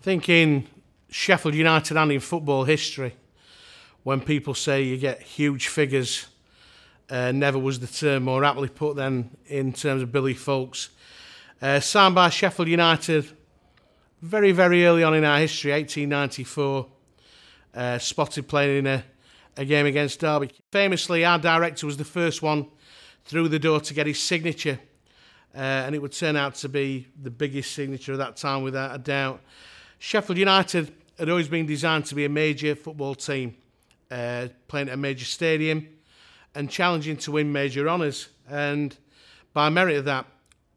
I think in Sheffield United and in football history, when people say you get huge figures, uh, never was the term more aptly put than in terms of Billy Foulkes. Uh, signed by Sheffield United very, very early on in our history, 1894, uh, spotted playing in a, a game against Derby. Famously, our director was the first one through the door to get his signature, uh, and it would turn out to be the biggest signature of that time, without a doubt. Sheffield United had always been designed to be a major football team, uh, playing at a major stadium and challenging to win major honours. And by merit of that,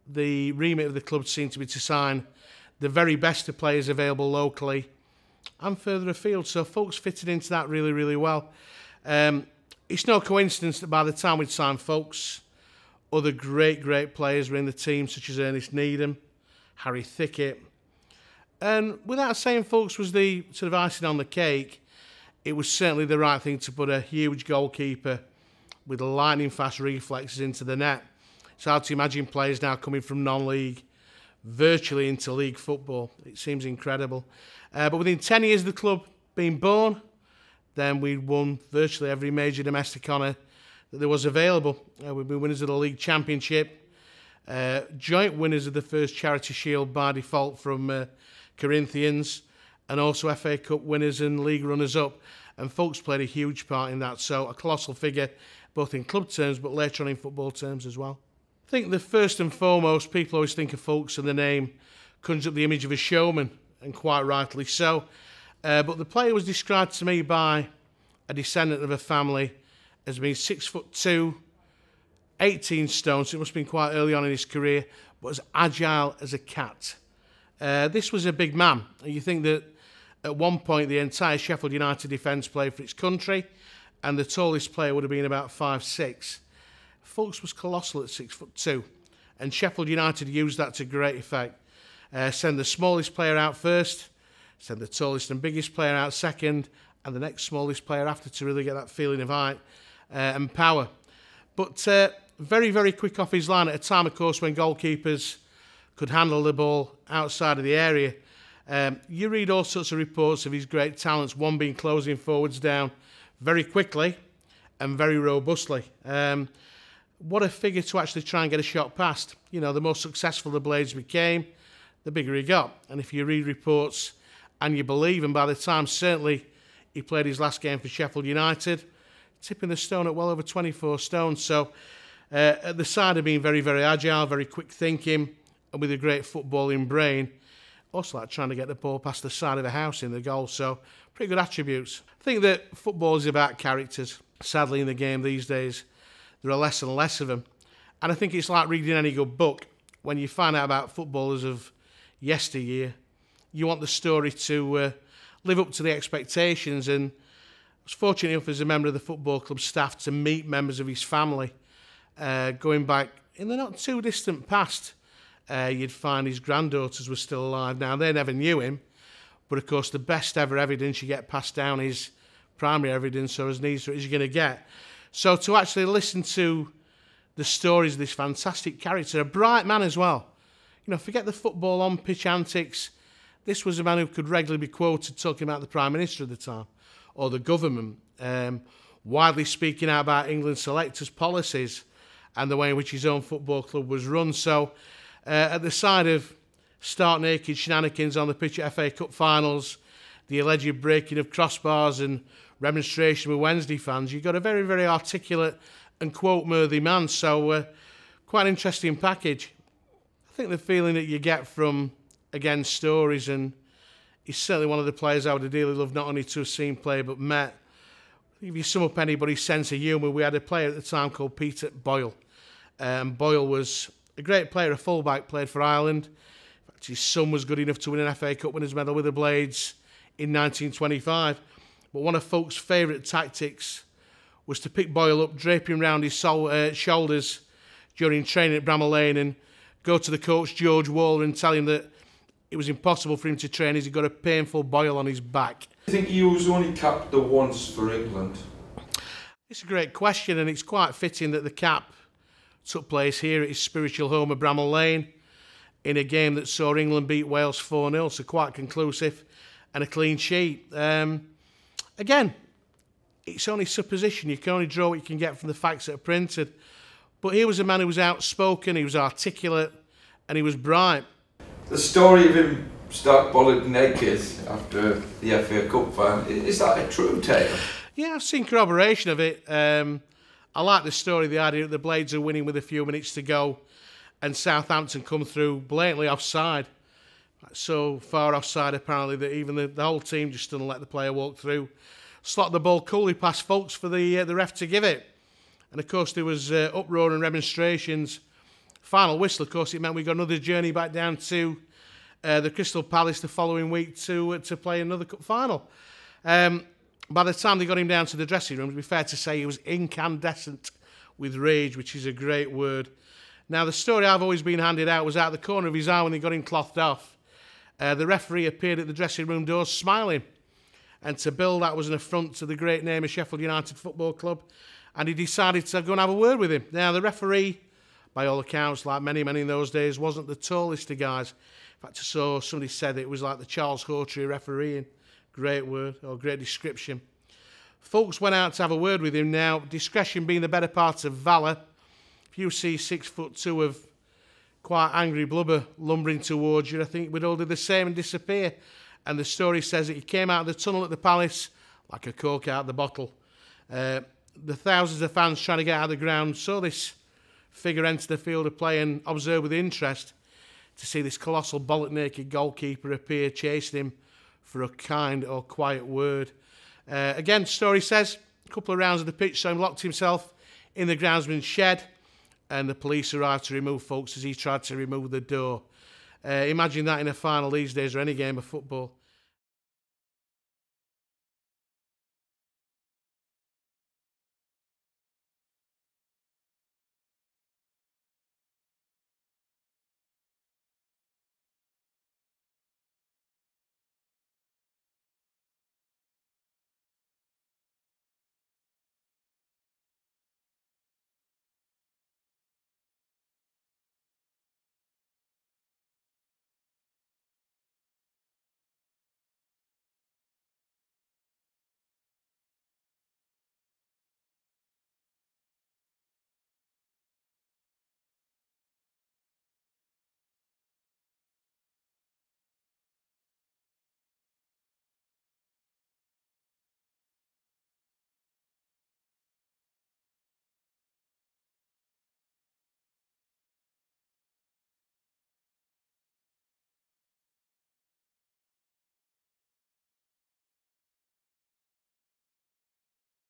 the remit of the club seemed to be to sign the very best of players available locally and further afield. So Foulkes fitted into that really, really well. Um, it's no coincidence that by the time we'd signed Foulkes, other great, great players were in the team, such as Ernest Needham, Harry Thickett, and without saying Foulkes, was the sort of icing on the cake, it was certainly the right thing to put a huge goalkeeper with lightning fast reflexes into the net. It's hard to imagine players now coming from non-league virtually into league football. It seems incredible. Uh, but within 10 years of the club being born, then we won virtually every major domestic honour that there was available. Uh, we've been winners of the league championship, uh, joint winners of the first charity shield by default from uh, Corinthians, and also FA Cup winners and league runners up. And Foulkes played a huge part in that. So a colossal figure, both in club terms, but later on in football terms as well. I think the first and foremost, people always think of Foulkes and the name conjures up the image of a showman, and quite rightly so. Uh, but the player was described to me by a descendant of a family as being six foot two, 18 stone, so it must have been quite early on in his career, but as agile as a cat. Uh, this was a big man. You think that at one point the entire Sheffield United defence played for its country, and the tallest player would have been about five six. Foulkes was colossal at six foot two, and Sheffield United used that to great effect. Uh, send the smallest player out first, send the tallest and biggest player out second, and the next smallest player after to really get that feeling of height uh, and power. But uh, very, very quick off his line at a time, of course, when goalkeepers could handle the ball outside of the area. Um, you read all sorts of reports of his great talents, one being closing forwards down very quickly and very robustly. Um, what a figure to actually try and get a shot past. You know, the more successful the Blades became, the bigger he got. And if you read reports and you believe, and by the time certainly he played his last game for Sheffield United, tipping the stone at well over 24 stones. So uh, at the side of being very, very agile, very quick thinking, and with a great footballing brain. Also like trying to get the ball past the side of the house in the goal. So pretty good attributes. I think that football is about characters. Sadly, in the game these days, there are less and less of them. And I think it's like reading any good book. When you find out about footballers of yesteryear, you want the story to uh, live up to the expectations. And I was fortunate enough as a member of the football club staff to meet members of his family uh, going back in the not too distant past uh, you'd find his granddaughters were still alive. Now, they never knew him, but of course, the best ever evidence you get passed down is primary evidence, or as needs as you're going to get. So, to actually listen to the stories of this fantastic character, a bright man as well. You know, forget the football on pitch antics. This was a man who could regularly be quoted talking about the Prime Minister at the time or the government, um, widely speaking out about England selectors' policies and the way in which his own football club was run. So, uh, at the side of stark naked shenanigans on the pitch at FA Cup finals, the alleged breaking of crossbars and remonstration with Wednesday fans, you've got a very, very articulate and quote-worthy man. So, uh, quite an interesting package. I think the feeling that you get from, again, stories, and he's certainly one of the players I would ideally love not only to have seen play, but met. If you sum up anybody's sense of humour, we had a player at the time called Peter Boyle. Um, Boyle was a great player, a fullback, played for Ireland. In fact, his son was good enough to win an FA Cup winners' medal with the Blades in 1925. But one of Foulke's favourite tactics was to pick Boyle up, drape him round his soul, uh, shoulders during training at Bramall Lane and go to the coach, George Waller, and tell him that it was impossible for him to train as he got a painful boil on his back. I think he was only capped the once for England. It's a great question, and it's quite fitting that the cap took place here at his spiritual home of Bramall Lane. in a game that saw England beat Wales 4 0, so quite conclusive and a clean sheet. Um, again, it's only supposition. You can only draw what you can get from the facts that are printed. But he was a man who was outspoken, he was articulate, and he was bright. The story of him stark bollard naked after the FA Cup final, is that a true tale? Yeah, I've seen corroboration of it. Um, I like the story, the idea that the Blades are winning with a few minutes to go and Southampton come through blatantly offside. So far offside, apparently, that even the, the whole team just didn't let the player walk through. Slot the ball coolly past Foulkes for the uh, the ref to give it. And of course, there was uh, uproar and remonstrations. Final whistle, of course, it meant we got another journey back down to uh, the Crystal Palace the following week to uh, to play another cup final. Um, by the time they got him down to the dressing room, to be fair to say, he was incandescent with rage, which is a great word. Now, the story I've always been handed out was out the corner of his eye when they got him clothed off. Uh, the referee appeared at the dressing room door smiling. And to Bill, that was an affront to the great name of Sheffield United Football Club. And he decided to go and have a word with him. Now, the referee, by all accounts, like many, many in those days, wasn't the tallest of guys. In fact, I saw somebody said it was like the Charles Hawtrey refereeing. Great word or great description. Foulkes went out to have a word with him now, discretion being the better part of valour. If you see six foot two of quite angry blubber lumbering towards you, I think we'd all do the same and disappear. And the story says that he came out of the tunnel at the palace like a cork out of the bottle. Uh, the thousands of fans trying to get out of the ground saw this figure enter the field of play and observed with interest to see this colossal bollock naked goalkeeper appear chasing him for a kind or quiet word. Uh, again, story says a couple of rounds of the pitch so he locked himself in the groundsman's shed and the police arrived to remove Foulkes as he tried to remove the door. Uh, imagine that in a final these days or any game of football.